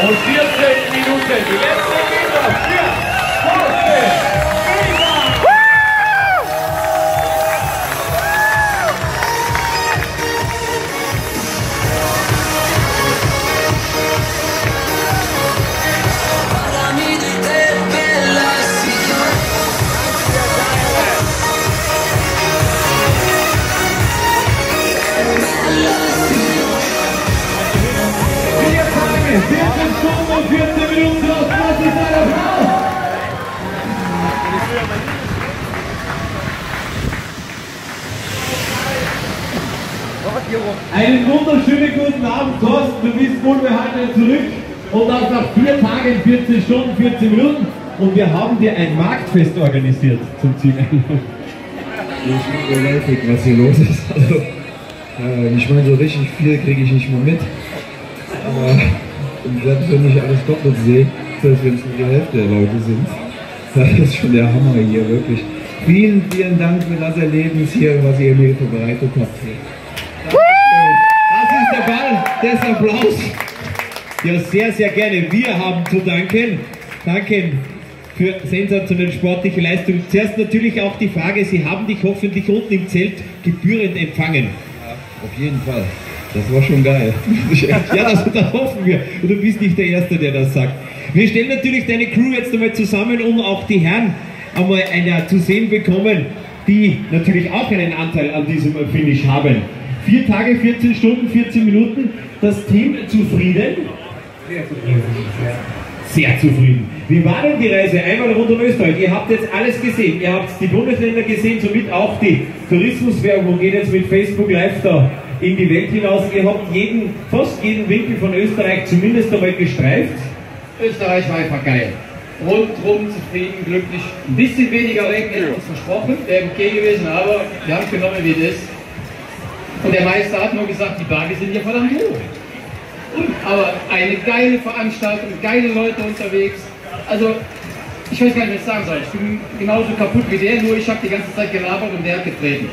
Und 14 Minuten. Die letzte geht noch. Für Thorsten Weber. Vier Tage, 14 Stunden und 14 Minuten. Thorsten, das ist ein Applaus. Einen wunderschönen guten Abend, Thorsten. Du bist wohlbehalten zurück und das nach vier Tagen, 14 Stunden, 14 Minuten. Und wir haben dir ein Marktfest organisiert zum Ziel. Ich bin gewaltig, was hier los ist. Also, äh, ich meine, so richtig viel kriege ich nicht mehr mit. Aber und selbst wenn ich alles doppelt sehe, selbst wenn es nur die Hälfte der Leute sind, das ist schon der Hammer hier, wirklich. Vielen, vielen Dank für das Erlebnis hier, was ihr mir vorbereitet habt. Das ist der Ball des Applaus. Ja, sehr, sehr gerne. Wir haben zu danken. Danken für sensationelle sportliche Leistung. Zuerst natürlich auch die Frage, Sie haben dich hoffentlich unten im Zelt gebührend empfangen. Auf jeden Fall. Das war schon geil. Ja, das, das hoffen wir. Und du bist nicht der Erste, der das sagt. Wir stellen natürlich deine Crew jetzt einmal zusammen, um auch die Herren einmal einer zu sehen bekommen, die natürlich auch einen Anteil an diesem Finish haben. Vier Tage, 14 Stunden, 14 Minuten. Das Team zufrieden? Sehr zufrieden. Wie war denn die Reise einmal rund um Österreich? Ihr habt jetzt alles gesehen. Ihr habt die Bundesländer gesehen, somit auch die Tourismuswerbung geht jetzt mit Facebook Live da in die Welt hinaus. Ihr habt jeden, fast jeden Winkel von Österreich zumindest einmal gestreift. Österreich war einfach geil. Rundrum zufrieden, glücklich. Ein bisschen weniger Regen hätte uns versprochen, wäre okay gewesen, aber wir haben es genommen, wie es ist. Und der Meister hat nur gesagt, die Berge sind hier verdammt hoch. Und, aber eine geile Veranstaltung, geile Leute unterwegs. Also, ich weiß gar nicht, was ich sagen soll. Ich bin genauso kaputt wie der, nur ich habe die ganze Zeit gelabert und der hat getreten.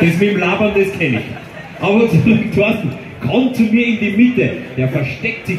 Das mit dem Labern, das kenne ich. Aber zurück, Thorsten, komm zu mir in die Mitte. Der versteckt sich